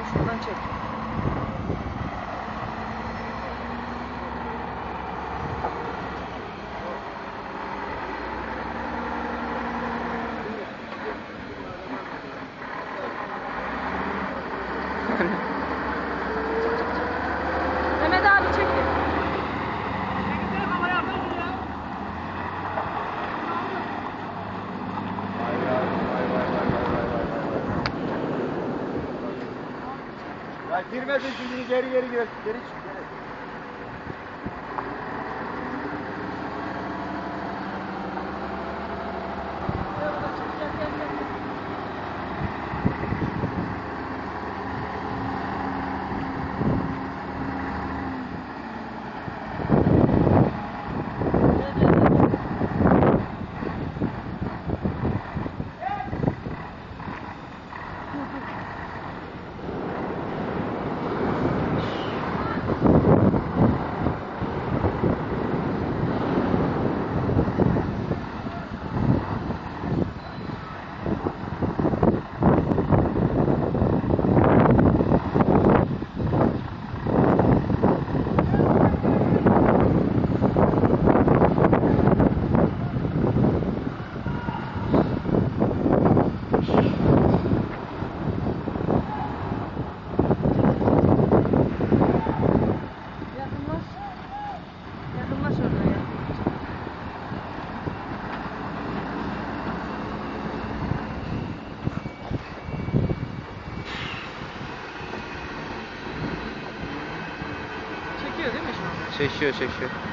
就是这。Ya girmesin şimdi geri geri gir. Geri çık geri. Yakınlaş. 谢谢谢谢。